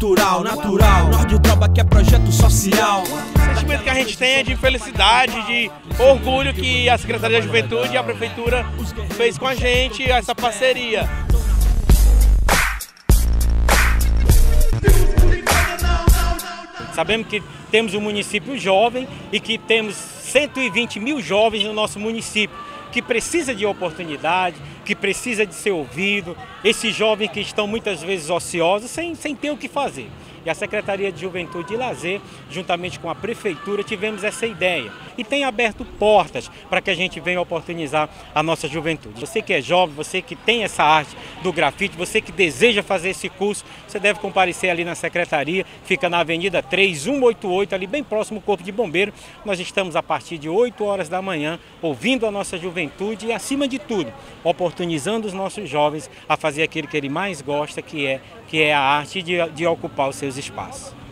natural, natural. Nord Droba que é projeto social. O sentimento que a gente tem é de felicidade, de orgulho que a Secretaria da Juventude e a Prefeitura fez com a gente essa parceria. Sabemos que temos um município jovem e que temos 120 mil jovens no nosso município, que precisa de oportunidade, que precisa de ser ouvido, esses jovens que estão muitas vezes ociosos sem, sem ter o que fazer e a Secretaria de Juventude e Lazer, juntamente com a Prefeitura, tivemos essa ideia e tem aberto portas para que a gente venha oportunizar a nossa juventude. Você que é jovem, você que tem essa arte do grafite, você que deseja fazer esse curso, você deve comparecer ali na Secretaria, fica na Avenida 3188, ali bem próximo ao Corpo de Bombeiro. Nós estamos a partir de 8 horas da manhã, ouvindo a nossa juventude e, acima de tudo, oportunizando os nossos jovens a fazer aquilo que ele mais gosta, que é, que é a arte de, de ocupar o seus espaços.